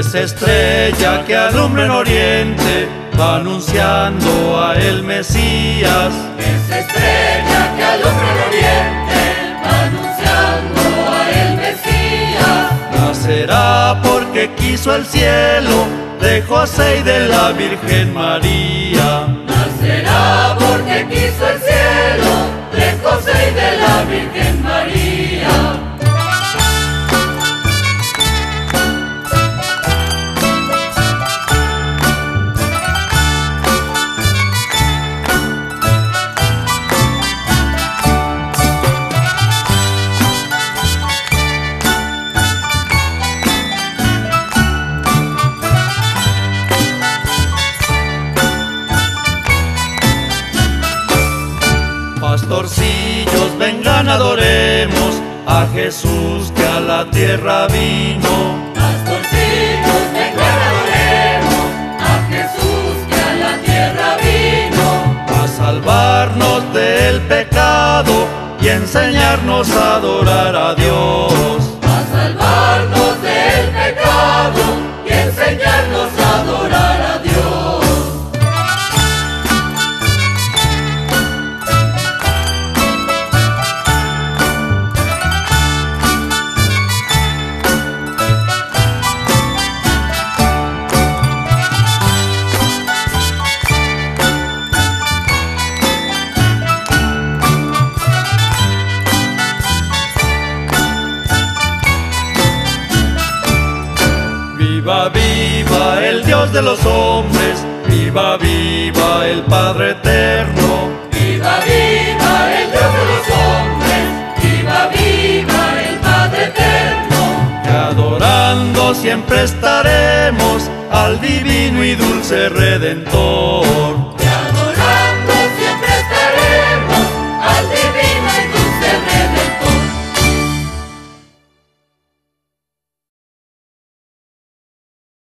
Esa estrella que alumbra en oriente va anunciando a el Mesías. Esa estrella que alumbra en oriente va anunciando a el Mesías. Nacerá porque quiso el cielo de José y de la Virgen María. Nacerá porque quiso el cielo de José y de la Virgen María. Pastorcillos, vengan, adoremos a Jesús que a la tierra vino. Pastorcillos, vengan, adoremos a Jesús que a la tierra vino. a salvarnos del pecado y enseñarnos a adorar a Dios. Viva, viva el Dios de los hombres, viva, viva el Padre eterno. Viva, viva el Dios de los hombres, viva, viva el Padre eterno. que adorando siempre estaremos al divino y dulce Redentor.